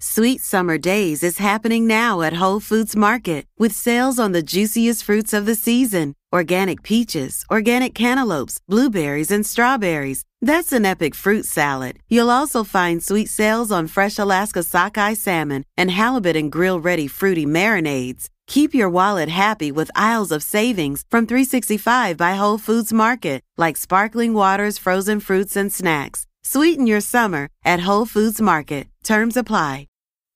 Sweet Summer Days is happening now at Whole Foods Market with sales on the juiciest fruits of the season organic peaches, organic cantaloupes, blueberries, and strawberries. That's an epic fruit salad. You'll also find sweet sales on fresh Alaska sockeye salmon and halibut and grill ready fruity marinades. Keep your wallet happy with aisles of savings from 365 by Whole Foods Market, like sparkling waters, frozen fruits, and snacks. Sweeten your summer at Whole Foods Market. Terms apply.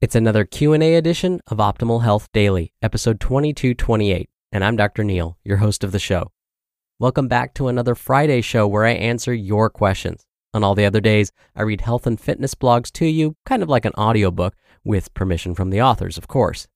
It's another Q&A edition of Optimal Health Daily, episode 2228, and I'm Dr. Neal, your host of the show. Welcome back to another Friday show where I answer your questions. On all the other days, I read health and fitness blogs to you, kind of like an audiobook, with permission from the authors, of course.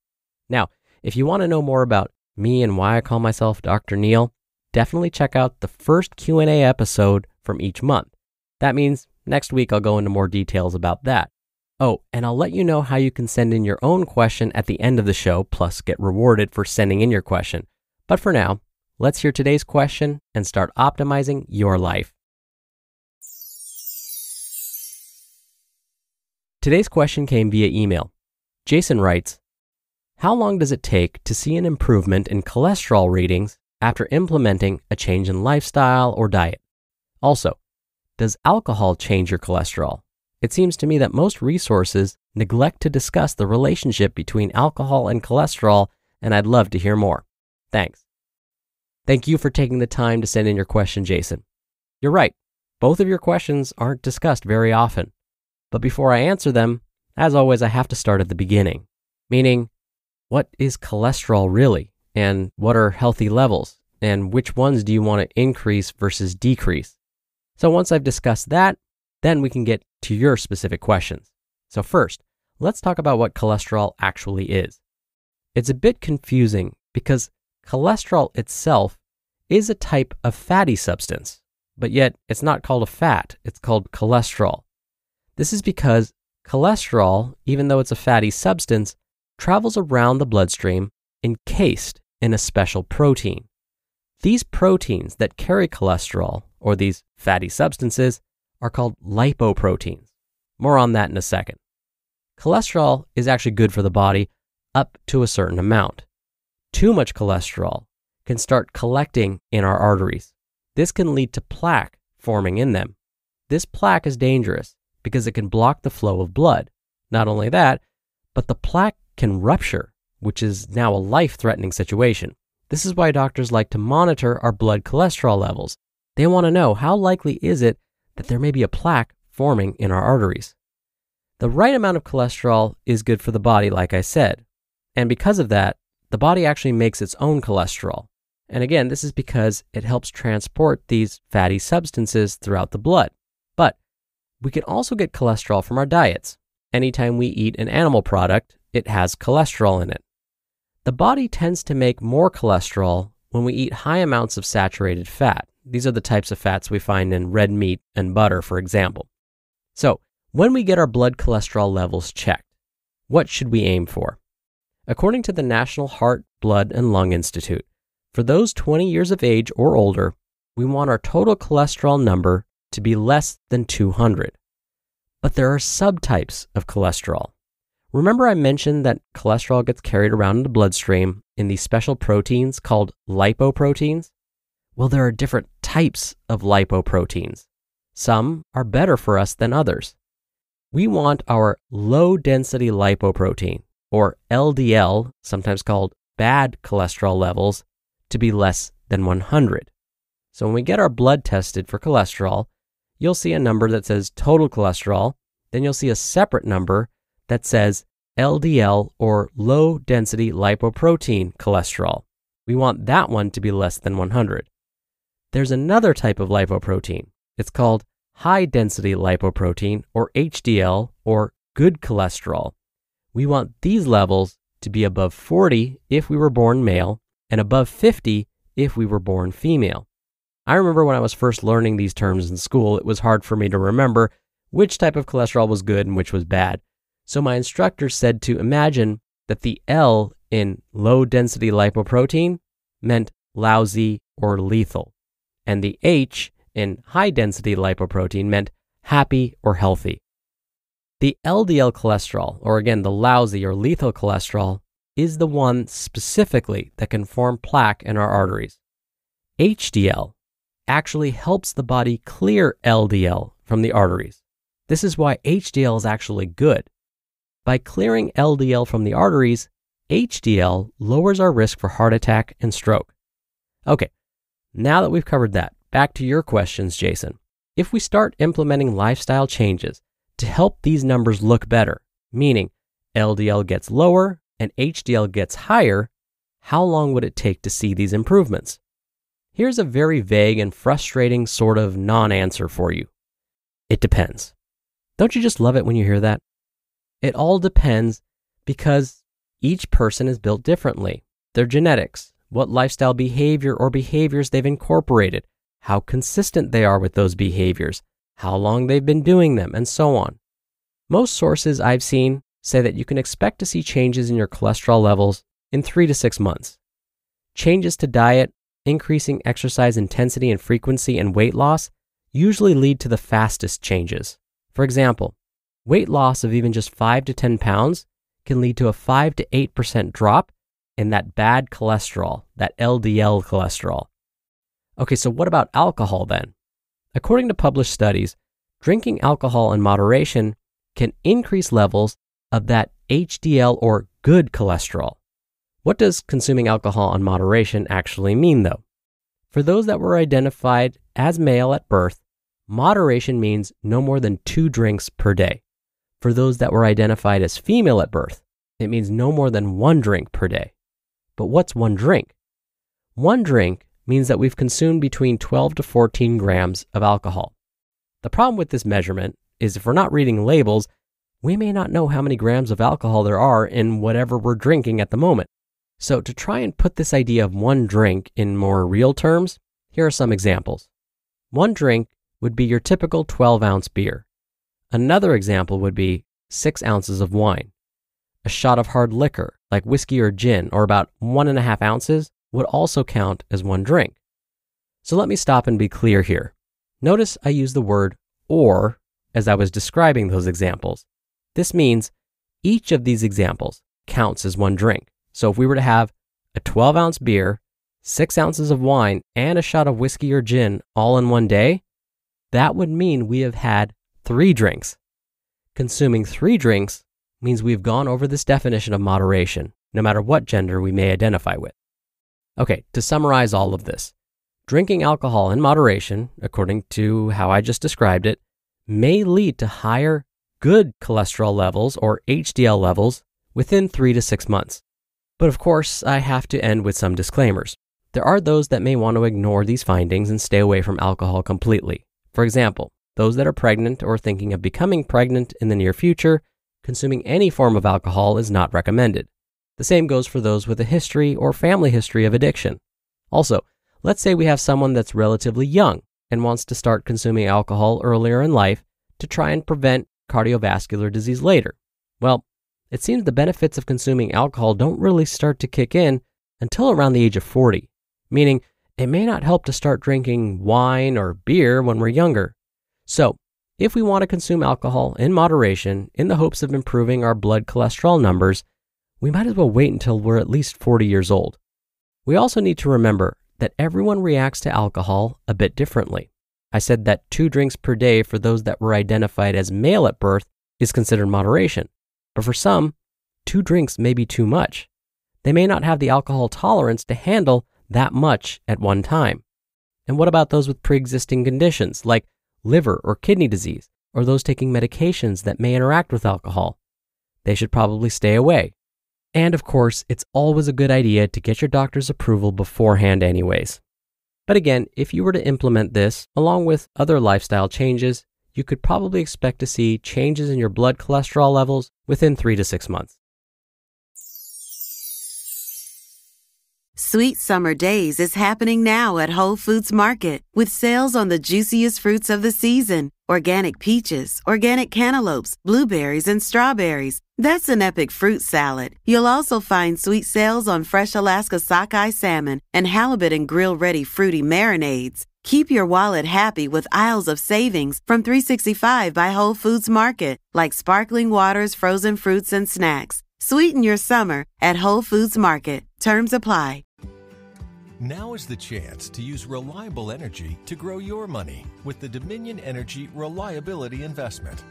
Now, if you want to know more about me and why I call myself Dr. Neal, definitely check out the first Q&A episode from each month. That means next week I'll go into more details about that. Oh, and I'll let you know how you can send in your own question at the end of the show, plus get rewarded for sending in your question. But for now, let's hear today's question and start optimizing your life. Today's question came via email. Jason writes How long does it take to see an improvement in cholesterol readings after implementing a change in lifestyle or diet? Also, does alcohol change your cholesterol? It seems to me that most resources neglect to discuss the relationship between alcohol and cholesterol, and I'd love to hear more. Thanks. Thank you for taking the time to send in your question, Jason. You're right, both of your questions aren't discussed very often. But before I answer them, as always, I have to start at the beginning, meaning, what is cholesterol really? And what are healthy levels? And which ones do you want to increase versus decrease? So once I've discussed that, then we can get to your specific questions. So, first, let's talk about what cholesterol actually is. It's a bit confusing because cholesterol itself is a type of fatty substance, but yet it's not called a fat, it's called cholesterol. This is because cholesterol, even though it's a fatty substance, travels around the bloodstream encased in a special protein. These proteins that carry cholesterol, or these fatty substances, are called lipoproteins. More on that in a second. Cholesterol is actually good for the body up to a certain amount. Too much cholesterol can start collecting in our arteries. This can lead to plaque forming in them. This plaque is dangerous because it can block the flow of blood. Not only that, but the plaque can rupture, which is now a life threatening situation. This is why doctors like to monitor our blood cholesterol levels. They want to know how likely is it that there may be a plaque forming in our arteries. The right amount of cholesterol is good for the body, like I said. And because of that, the body actually makes its own cholesterol. And again, this is because it helps transport these fatty substances throughout the blood. But we can also get cholesterol from our diets. Anytime we eat an animal product, it has cholesterol in it. The body tends to make more cholesterol when we eat high amounts of saturated fat. These are the types of fats we find in red meat and butter, for example. So, when we get our blood cholesterol levels checked, what should we aim for? According to the National Heart, Blood, and Lung Institute, for those 20 years of age or older, we want our total cholesterol number to be less than 200. But there are subtypes of cholesterol. Remember, I mentioned that cholesterol gets carried around in the bloodstream in these special proteins called lipoproteins? Well, there are different types of lipoproteins. Some are better for us than others. We want our low density lipoprotein, or LDL, sometimes called bad cholesterol levels, to be less than 100. So when we get our blood tested for cholesterol, you'll see a number that says total cholesterol. Then you'll see a separate number that says LDL or low density lipoprotein cholesterol. We want that one to be less than 100. There's another type of lipoprotein. It's called high density lipoprotein or HDL or good cholesterol. We want these levels to be above 40 if we were born male and above 50 if we were born female. I remember when I was first learning these terms in school, it was hard for me to remember which type of cholesterol was good and which was bad. So my instructor said to imagine that the L in low density lipoprotein meant lousy or lethal and the H in high density lipoprotein meant happy or healthy. The LDL cholesterol, or again, the lousy or lethal cholesterol, is the one specifically that can form plaque in our arteries. HDL actually helps the body clear LDL from the arteries. This is why HDL is actually good. By clearing LDL from the arteries, HDL lowers our risk for heart attack and stroke. Okay, now that we've covered that, back to your questions, Jason. If we start implementing lifestyle changes to help these numbers look better, meaning LDL gets lower and HDL gets higher, how long would it take to see these improvements? Here's a very vague and frustrating sort of non answer for you. It depends. Don't you just love it when you hear that? It all depends because each person is built differently. Their genetics, what lifestyle behavior or behaviors they've incorporated, how consistent they are with those behaviors, how long they've been doing them, and so on. Most sources I've seen say that you can expect to see changes in your cholesterol levels in three to six months. Changes to diet, increasing exercise intensity and frequency, and weight loss usually lead to the fastest changes. For example, weight loss of even just 5 to 10 pounds can lead to a 5 to 8% drop in that bad cholesterol, that LDL cholesterol. Okay, so what about alcohol then? According to published studies, drinking alcohol in moderation can increase levels of that HDL or good cholesterol. What does consuming alcohol in moderation actually mean, though? For those that were identified as male at birth, moderation means no more than two drinks per day. For those that were identified as female at birth, it means no more than one drink per day. But what's one drink? One drink means that we've consumed between 12 to 14 grams of alcohol. The problem with this measurement is if we're not reading labels, we may not know how many grams of alcohol there are in whatever we're drinking at the moment. So, to try and put this idea of one drink in more real terms, here are some examples. One drink would be your typical 12 ounce beer. Another example would be 6 ounces of wine. A shot of hard liquor, like whiskey or gin, or about 1.5 ounces, would also count as one drink. So let me stop and be clear here. Notice I use the word or as I was describing those examples. This means each of these examples counts as one drink. So if we were to have a 12 ounce beer, 6 ounces of wine, and a shot of whiskey or gin all in one day, that would mean we have had three drinks. Consuming three drinks means we've gone over this definition of moderation, no matter what gender we may identify with. Okay, to summarize all of this, drinking alcohol in moderation, according to how I just described it, may lead to higher good cholesterol levels or HDL levels within three to six months. But of course, I have to end with some disclaimers. There are those that may want to ignore these findings and stay away from alcohol completely. For example, those that are pregnant or thinking of becoming pregnant in the near future, consuming any form of alcohol is not recommended. The same goes for those with a history or family history of addiction. Also, let's say we have someone that's relatively young and wants to start consuming alcohol earlier in life to try and prevent cardiovascular disease later. Well, it seems the benefits of consuming alcohol don't really start to kick in until around the age of 40, meaning it may not help to start drinking wine or beer when we're younger. So, if we want to consume alcohol in moderation in the hopes of improving our blood cholesterol numbers, we might as well wait until we're at least 40 years old. We also need to remember that everyone reacts to alcohol a bit differently. I said that two drinks per day for those that were identified as male at birth is considered moderation. But for some, two drinks may be too much. They may not have the alcohol tolerance to handle that much at one time. And what about those with pre existing conditions like liver or kidney disease, or those taking medications that may interact with alcohol? They should probably stay away. And of course, it's always a good idea to get your doctor's approval beforehand, anyways. But again, if you were to implement this along with other lifestyle changes, you could probably expect to see changes in your blood cholesterol levels within three to six months. Sweet Summer Days is happening now at Whole Foods Market with sales on the juiciest fruits of the season organic peaches, organic cantaloupes, blueberries, and strawberries. That's an epic fruit salad. You'll also find sweet sales on fresh Alaska sockeye salmon and halibut and grill ready fruity marinades. Keep your wallet happy with aisles of savings from 365 by Whole Foods Market, like sparkling waters, frozen fruits, and snacks. Sweeten your summer at Whole Foods Market. Terms apply. Now is the chance to use reliable energy to grow your money with the Dominion Energy Reliability Investment.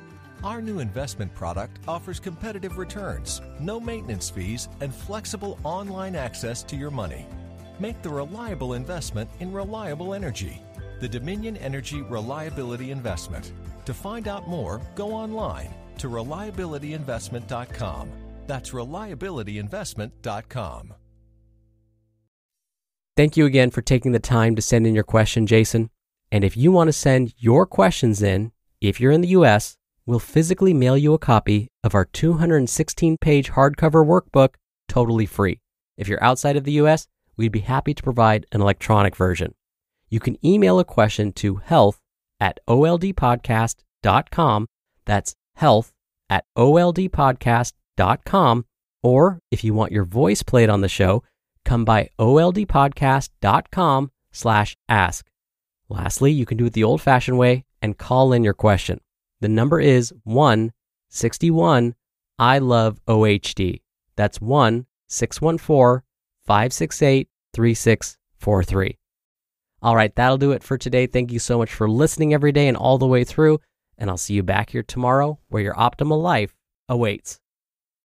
Our new investment product offers competitive returns, no maintenance fees, and flexible online access to your money. Make the reliable investment in reliable energy. The Dominion Energy Reliability Investment. To find out more, go online to reliabilityinvestment.com. That's reliabilityinvestment.com. Thank you again for taking the time to send in your question, Jason. And if you want to send your questions in, if you're in the US, we'll physically mail you a copy of our 216 page hardcover workbook totally free. If you're outside of the US, we'd be happy to provide an electronic version. You can email a question to health at oldpodcast.com. That's health at oldpodcast.com. Or if you want your voice played on the show, come by oldpodcast.com slash ask. Lastly, you can do it the old fashioned way and call in your question. The number is 161 I love OHD. That's 1 614 568 3643. All right, that'll do it for today. Thank you so much for listening every day and all the way through. And I'll see you back here tomorrow where your optimal life awaits.